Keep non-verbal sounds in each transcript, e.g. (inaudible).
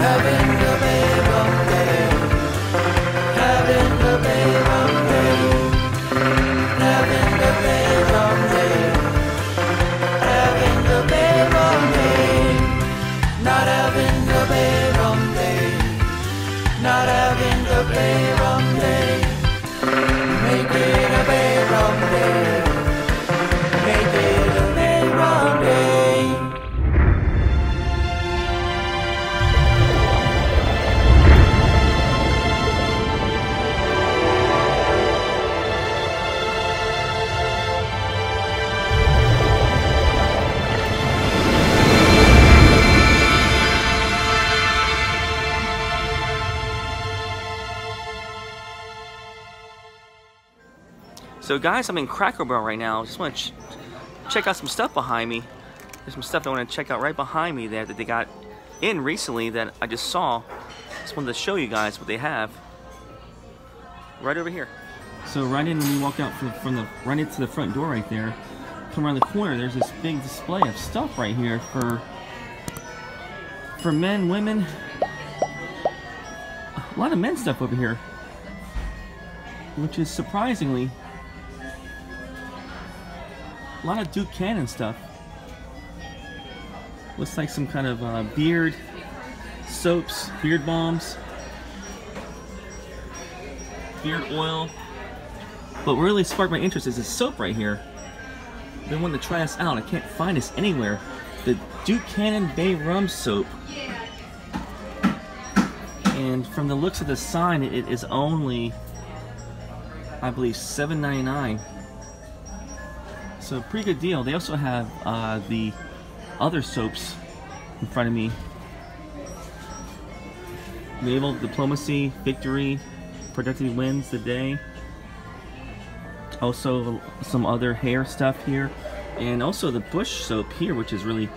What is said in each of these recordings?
Having Guys, I'm in Cracker Barrel right now. Just want to ch check out some stuff behind me. There's some stuff I want to check out right behind me there that they got in recently that I just saw. Just wanted to show you guys what they have. Right over here. So right in when you walk out from, from the right into the front door right there, come around the corner, there's this big display of stuff right here for for men, women. A lot of men stuff over here. Which is surprisingly a lot of Duke Cannon stuff. Looks like some kind of uh, beard soaps, beard bombs, beard oil. But what really sparked my interest is this soap right here. I've been wanting to try this out. I can't find this anywhere. The Duke Cannon Bay Rum Soap. And from the looks of the sign, it is only, I believe, $7.99. So pretty good deal. They also have uh, the other soaps in front of me. Naval Diplomacy, Victory, Productive Wins the Day. Also some other hair stuff here. And also the Bush soap here, which is really,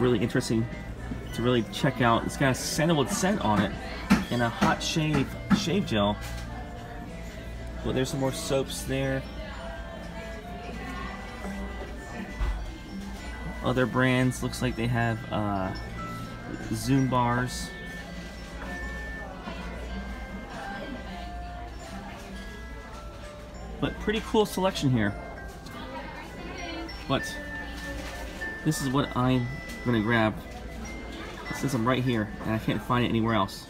really interesting to really check out. It's got a sandalwood scent on it and a hot shave shave gel. Well, there's some more soaps there. Other brands, looks like they have uh, Zum bars. But pretty cool selection here. But this is what I'm gonna grab since I'm right here and I can't find it anywhere else.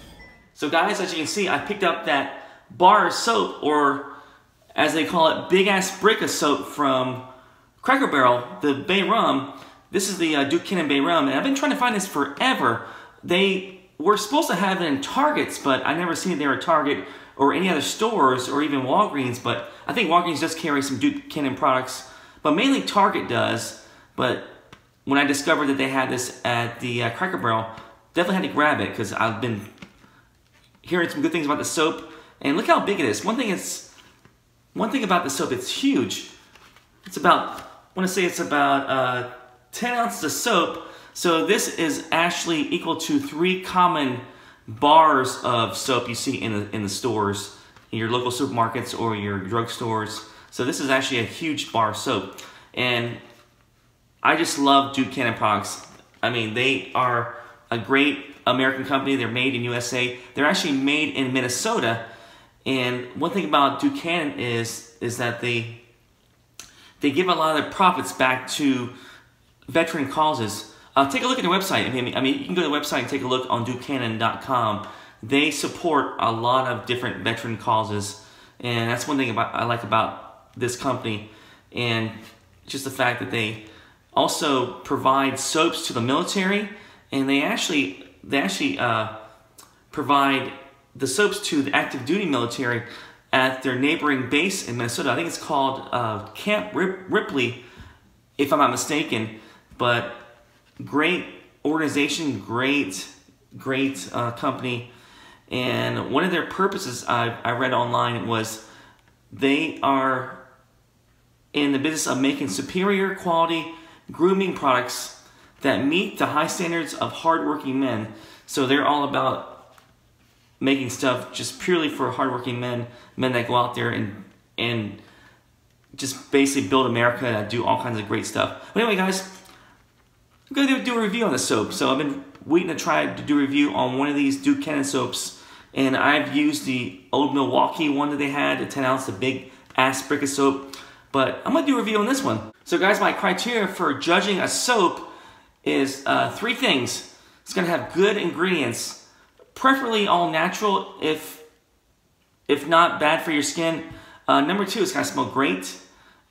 So guys, as you can see, I picked up that bar of soap, or as they call it, big ass brick of soap from Cracker Barrel, the Bay Rum. This is the uh, Duke Cannon Bay Rum, and I've been trying to find this forever. They were supposed to have it in Targets, but I never seen it there at Target or any other stores or even Walgreens, but I think Walgreens does carry some Duke Cannon products, but mainly Target does. But when I discovered that they had this at the uh, Cracker Barrel, definitely had to grab it because I've been hearing some good things about the soap. And look how big it is. One thing is, one thing about the soap, it's huge. It's about, I want to say it's about uh, 10 ounces of soap. So this is actually equal to three common bars of soap you see in the, in the stores, in your local supermarkets or your drugstores. So this is actually a huge bar of soap. And I just love Duke Cannon products. I mean, they are a great American company. They're made in USA. They're actually made in Minnesota. And one thing about Duke Cannon is is that they they give a lot of their profits back to veteran causes. Uh, take a look at their website. I mean, I mean, you can go to the website and take a look on DukeCannon.com. They support a lot of different veteran causes, and that's one thing about I like about this company, and just the fact that they also provide soaps to the military, and they actually they actually uh, provide the soaps to the active duty military at their neighboring base in Minnesota. I think it's called uh, Camp Rip Ripley, if I'm not mistaken. But great organization, great, great uh, company. And one of their purposes I, I read online was they are in the business of making superior quality grooming products that meet the high standards of hardworking men. So they're all about making stuff just purely for hardworking men, men that go out there and and just basically build America and do all kinds of great stuff. But anyway, guys, I'm gonna do a review on the soap. So I've been waiting to try to do a review on one of these Duke Cannon soaps, and I've used the old Milwaukee one that they had, the 10 ounce, the big ass brick of soap, but I'm gonna do a review on this one. So guys, my criteria for judging a soap is uh, three things. It's gonna have good ingredients, preferably all natural if, if not bad for your skin. Uh, number two, it's gonna smell great.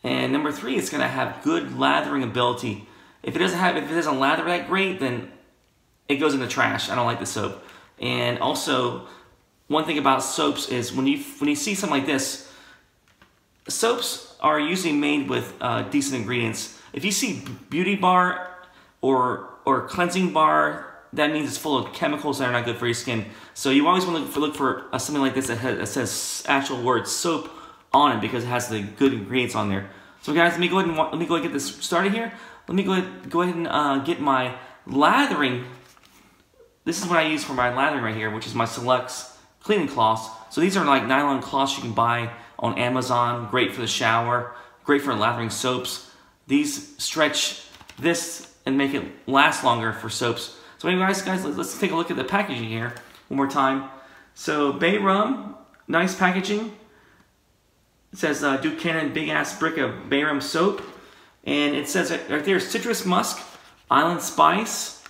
And number three, it's gonna have good lathering ability. If it doesn't have, if it doesn't lather that great, then it goes in the trash. I don't like the soap. And also, one thing about soaps is when you when you see something like this, soaps are usually made with uh, decent ingredients. If you see beauty bar or or cleansing bar, that means it's full of chemicals that are not good for your skin. So you always want to look for, look for uh, something like this that, has, that says actual word soap on it because it has the good ingredients on there. So guys, let me go ahead and let me go ahead and get this started here. Let me go ahead, go ahead and uh, get my lathering. This is what I use for my lathering right here, which is my Salux cleaning cloths. So these are like nylon cloths you can buy on Amazon. Great for the shower. Great for lathering soaps. These stretch this and make it last longer for soaps. So anyway, guys, guys, let's take a look at the packaging here one more time. So Bay Rum, nice packaging. It says uh, Duke Cannon Big Ass Brick of Bay Rum Soap. And it says right there, citrus musk, island spice.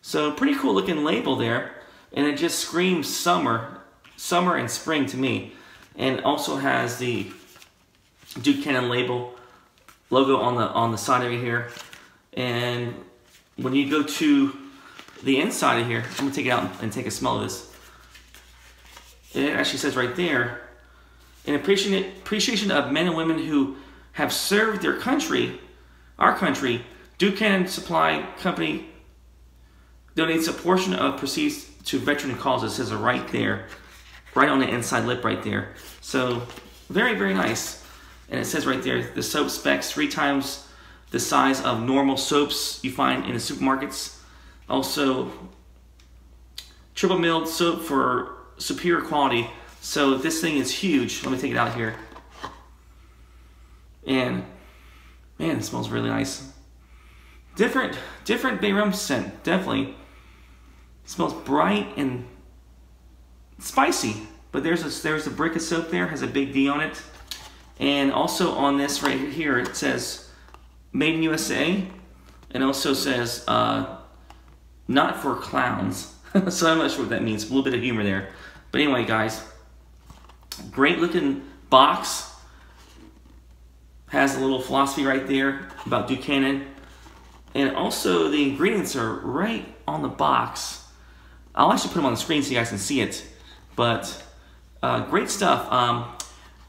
So pretty cool looking label there. And it just screams summer, summer and spring to me. And also has the Duke Cannon label logo on the on the side of it here. And when you go to the inside of here, I'm gonna take it out and take a smell of this. It actually says right there, in appreciation of men and women who have served their country, our country, Cannon Supply Company donates a portion of proceeds to veteran causes. It says it right there, right on the inside lip right there. So very, very nice. And it says right there, the soap specs three times the size of normal soaps you find in the supermarkets. Also, triple milled soap for superior quality. So this thing is huge. Let me take it out here. And man, it smells really nice. Different, different bay rum scent, definitely. It smells bright and spicy. But there's a there's a brick of soap there, has a big D on it. And also on this right here, it says Made in USA. And also says uh, not for clowns. (laughs) so I'm not sure what that means. A little bit of humor there. But anyway, guys, great looking box has a little philosophy right there about Cannon. And also the ingredients are right on the box. I'll actually put them on the screen so you guys can see it. But uh, great stuff. Um,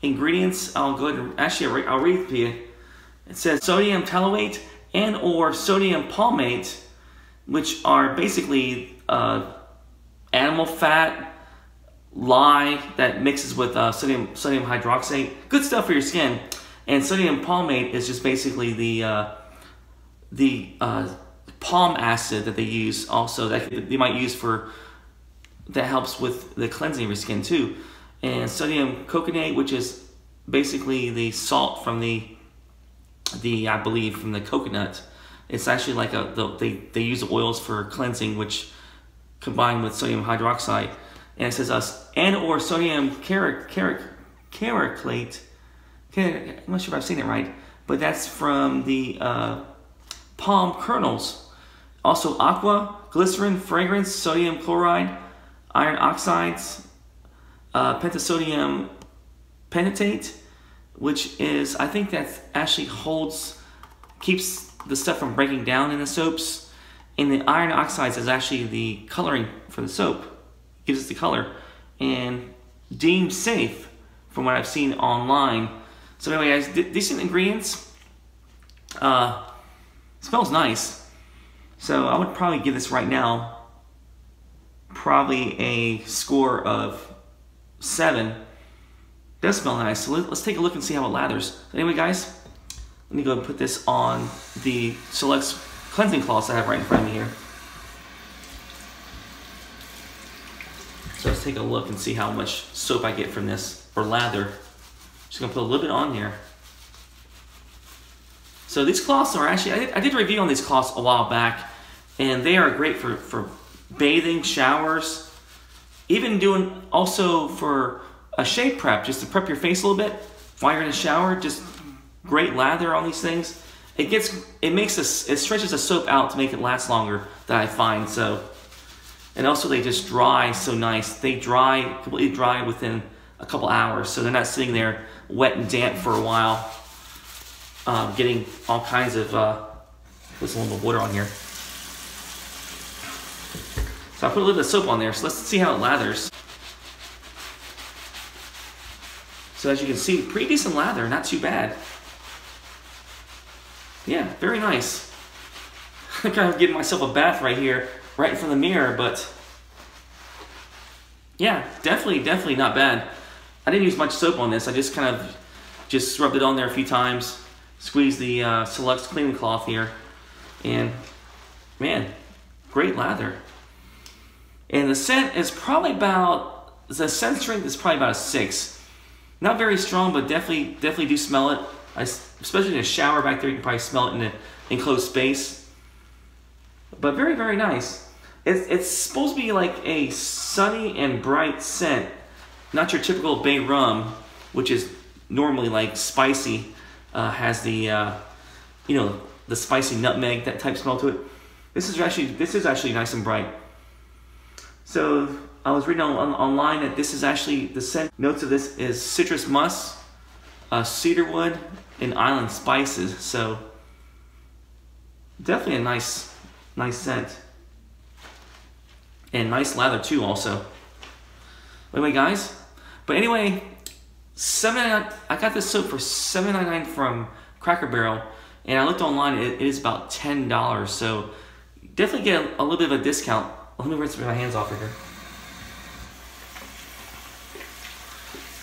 ingredients, I'll go ahead and actually I'll read it to you. It says sodium tallowate and or sodium palmate, which are basically uh, animal fat, lye that mixes with uh, sodium, sodium hydroxide. Good stuff for your skin. And sodium palmate is just basically the uh, the uh, palm acid that they use also that they might use for that helps with the cleansing of your skin too. And sodium coconate, which is basically the salt from the the I believe from the coconut. It's actually like a the, they they use oils for cleansing, which combined with sodium hydroxide. And it says us and or sodium caric caric cariclate I'm not sure if I've seen it right, but that's from the uh, palm kernels. Also aqua, glycerin, fragrance, sodium chloride, iron oxides, uh, pentasodium pentate, which is, I think that actually holds, keeps the stuff from breaking down in the soaps. And the iron oxides is actually the coloring for the soap. Gives us the color. And deemed safe, from what I've seen online, so anyway, guys, decent ingredients. Uh, smells nice. So I would probably give this right now probably a score of seven. Does smell nice. So let, us take a look and see how it lathers. Anyway, guys, let me go and put this on the Salux cleansing cloths I have right in front of me here. So let's take a look and see how much soap I get from this, or lather. Just gonna put a little bit on here. So these cloths are actually, I did, I did a review on these cloths a while back, and they are great for for bathing, showers, even doing also for a shave prep, just to prep your face a little bit while you're in the shower. Just great lather on these things. It gets it makes us, it stretches the soap out to make it last longer that I find so. And also they just dry so nice. They dry completely dry within a couple hours, so they're not sitting there wet and damp for a while, um, getting all kinds of. Uh, put some little bit of water on here. So I put a little bit of soap on there. So let's see how it lathers. So as you can see, pretty decent lather, not too bad. Yeah, very nice. (laughs) I'm kind of getting myself a bath right here, right in front of the mirror, but yeah, definitely, definitely not bad. I didn't use much soap on this. I just kind of just rubbed it on there a few times, squeezed the uh, Salux cleaning cloth here, and man, great lather. And the scent is probably about, the scent strength is probably about a six. Not very strong, but definitely, definitely do smell it. I, especially in a shower back there, you can probably smell it in an enclosed space. But very, very nice. It's, it's supposed to be like a sunny and bright scent. Not your typical bay rum, which is normally like spicy, uh, has the, uh, you know, the spicy nutmeg, that type smell to it. This is actually, this is actually nice and bright. So I was reading on, on, online that this is actually, the scent notes of this is citrus musk, uh, cedarwood, and island spices. So definitely a nice, nice scent. And nice lather too also. Anyway guys, but anyway, seven. I got this soap for seven ninety nine from Cracker Barrel, and I looked online. It, it is about ten dollars. So definitely get a, a, little bit of a discount. Let me rinse my hands off of here.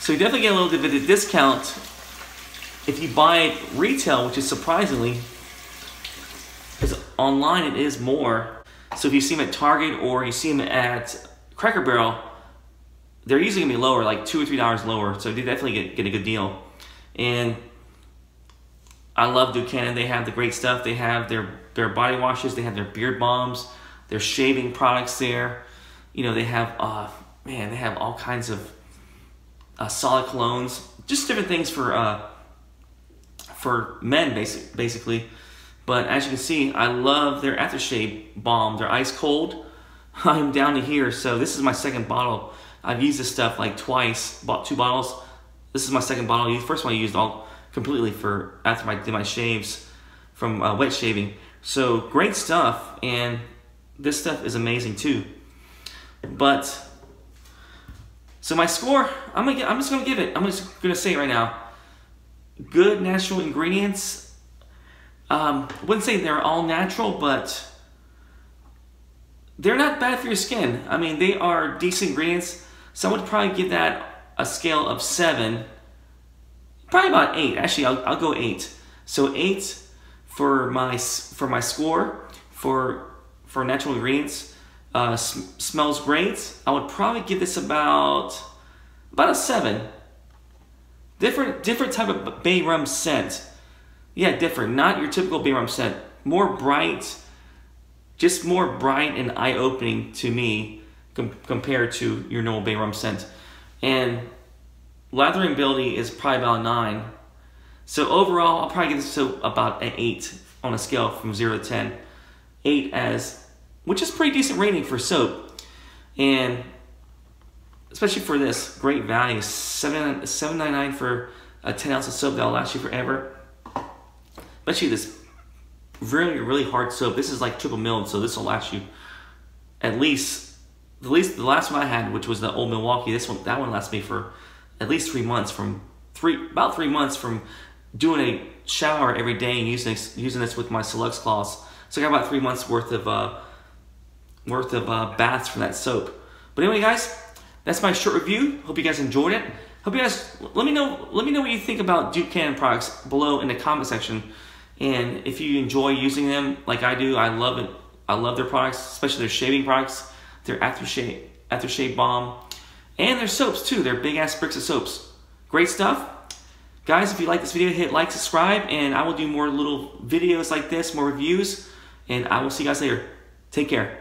So you definitely get a little bit of a discount if you buy it retail, which is surprisingly, because online it is more. So if you see them at Target or you see them at Cracker Barrel, they're usually gonna be lower, like two or three dollars lower. So you definitely get, get a good deal. And I love Duke Cannon. They have the great stuff. They have their their body washes. They have their beard bombs. Their shaving products there. You know they have uh man they have all kinds of uh, solid colognes, just different things for uh for men basic basically. But as you can see, I love their aftershave balm. They're ice cold. (laughs) I'm down to here, so this is my second bottle I've used this stuff like twice, bought two bottles. This is my second bottle. The first one I used all completely for after I did my shaves from uh, wet shaving. So great stuff, and this stuff is amazing too. But so my score, I'm gonna, I'm just gonna give it. I'm just gonna say it right now. Good natural ingredients. Um, I wouldn't say they're all natural, but they're not bad for your skin. I mean, they are decent ingredients. So I would probably give that a scale of seven, probably about eight. Actually, I'll, I'll go eight. So eight for my for my score for for natural ingredients. Uh, smells great. I would probably give this about about a seven. Different different type of bay rum scent. Yeah, different. Not your typical bay rum scent. More bright, just more bright and eye opening to me com- compared to your normal bay rum scent. And lathering ability is probably about a 9. So overall, I'll probably give this to about an 8 on a scale from 0 to 10. 8 as, which is pretty decent rating for soap. And especially for this, great value. 7 7.99 for a 10 ounce of soap that'll last you forever. Especially this really, really hard soap. This is like triple milled, so this will last you at least the least the last one I had, which was the old Milwaukee, this one that one lasted me for at least three months from three about three months from doing a shower every day and using using this with my Salux cloths. So I got about three months worth of uh, worth of uh, baths from that soap. But anyway, guys, that's my short review. Hope you guys enjoyed it. Hope you guys let me know let me know what you think about Duke Cannon products below in the comment section. And if you enjoy using them like I do, I love it. I love their products, especially their shaving products their aftershave, aftershave balm, and their soaps too. They're big ass bricks of soaps. Great stuff. Guys, if you like this video, hit like, subscribe, and I will do more little videos like this, more reviews, and I will see you guys later. Take care.